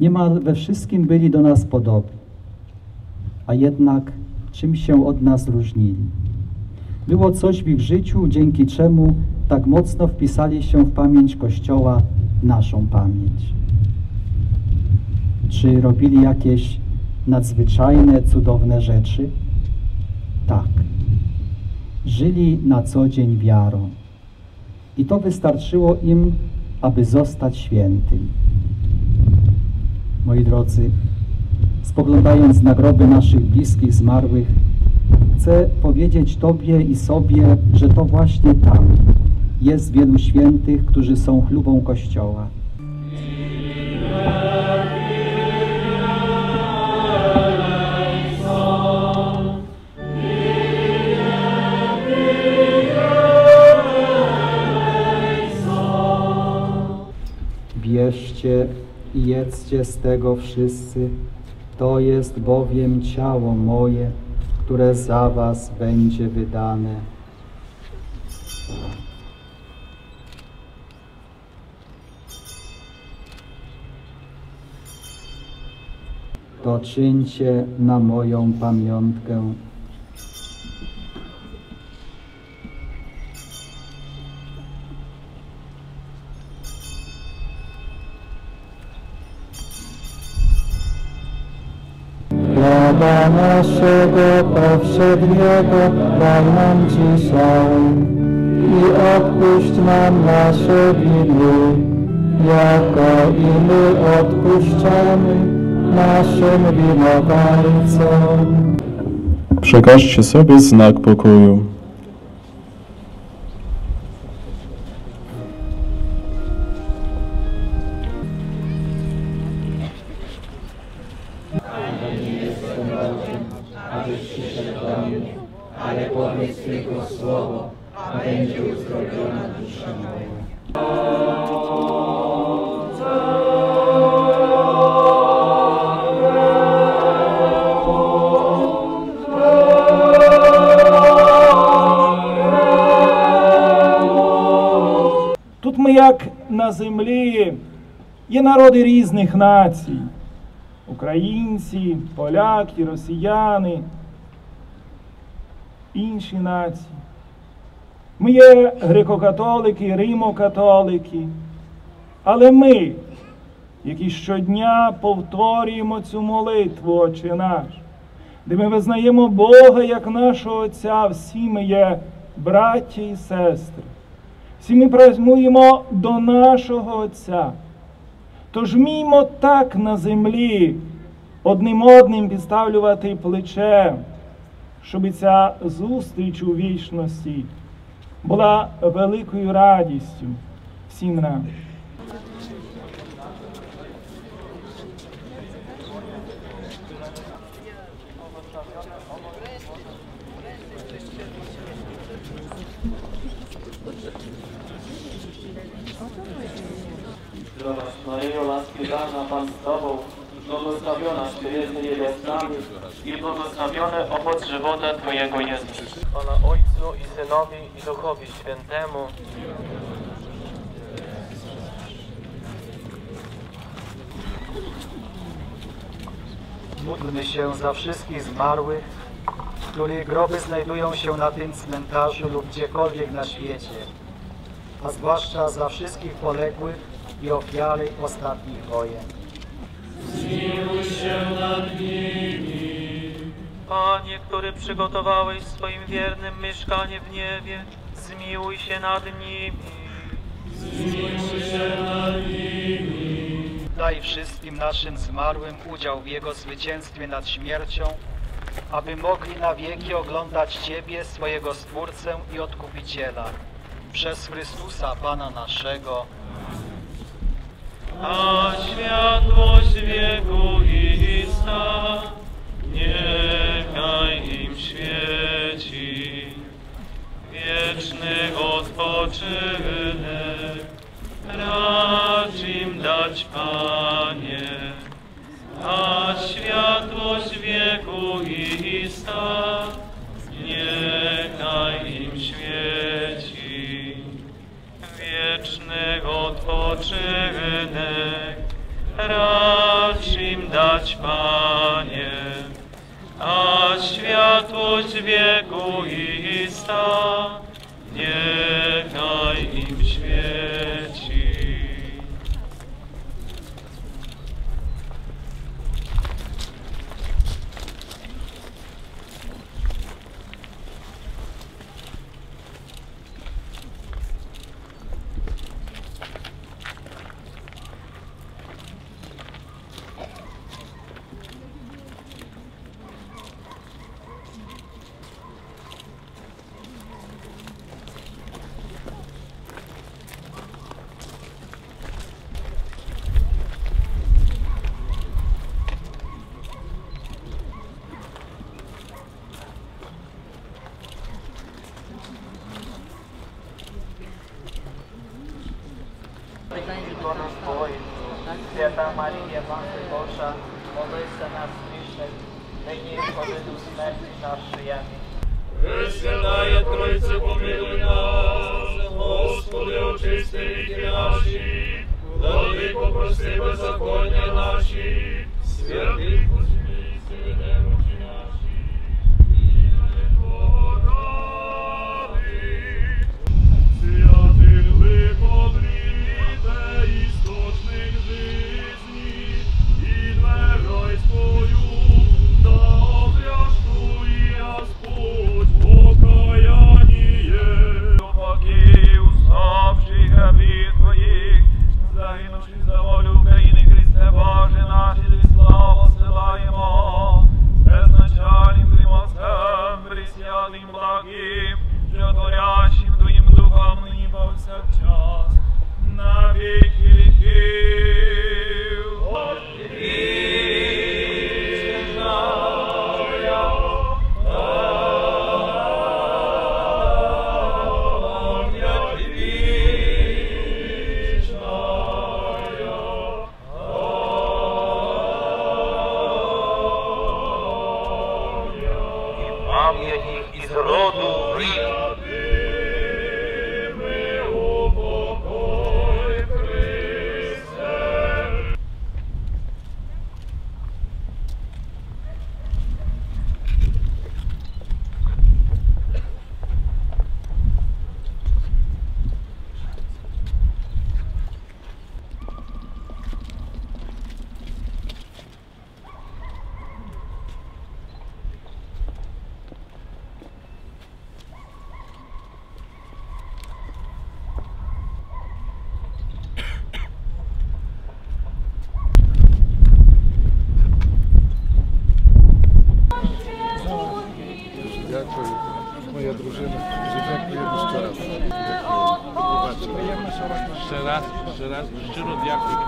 Niemal we wszystkim byli do nas podobni, a jednak czym się od nas różnili. Było coś w ich życiu, dzięki czemu tak mocno wpisali się w pamięć Kościoła, naszą pamięć. Czy robili jakieś nadzwyczajne, cudowne rzeczy? Tak. Żyli na co dzień wiarą. I to wystarczyło im, aby zostać świętym. Moi drodzy, spoglądając na groby naszych bliskich zmarłych, chcę powiedzieć Tobie i sobie, że to właśnie tam jest wielu świętych, którzy są chlubą Kościoła. I jedzcie z tego wszyscy, to jest bowiem ciało moje, które za was będzie wydane. To czyńcie na moją pamiątkę. Chleba naszego powszedniego daj nam dzisiaj i odpuść nam nasze winy, jako i my odpuszczamy naszym winowajcom. Przekażcie sobie znak pokoju. вищих житомів, але повність світло свого, а неньки устроєна душа моя. Тут ми як на землі, є народи різних націй: українці, поляки, росіяни інші нації. Ми є греко-католики, римо-католики. Але ми, які щодня повторюємо цю молитву, Отче наш, де ми визнаємо Бога як нашого Отця, всі ми є браття і сестри. Всі ми прямуємо до нашого Отця. Тож вміймо так на землі одним одним підставлювати плече, щоб ця зустріч у вічності була великою радістю всім нам. Zdrowaś Maryjo, łaski pełna Pan z Tobą, błogosławionaś Ty jesteś niewiastami i błogosławiony owoc żywota Twojego Jezus. Pana Ojcu i Synowi i Duchowi Świętemu. Módlmy się za wszystkich zmarłych, których groby znajdują się na tym cmentarzu lub gdziekolwiek na świecie, a zwłaszcza za wszystkich poległych i ofiary ostatnich wojen. Panie, który przygotowałeś swoim wiernym mieszkanie w niebie, zmiłuj się nad nimi. Daj wszystkim naszym zmarłym udział w Jego zwycięstwie nad śmiercią, aby mogli na wieki oglądać Ciebie, swojego Stwórcę i Odkupiciela. Przez Chrystusa Pana naszego. A światłość wieku ista, niechaj im świeci. Wieczny odpoczynek racz im dać, Panie. A światłość wieku ista, niechaj im świeci wieczny odpoczynek racz dać, Panie, a światłość wieku i sta. хто нас боїть. Свята Марія, Мати Божа, молися нас грішних, нині і в годину смерті нашої. Пресвятая Тройце, помилуй нас, Господи, очисти віки наші, влади попроси беззаконня наші, святий Gerais, região de África.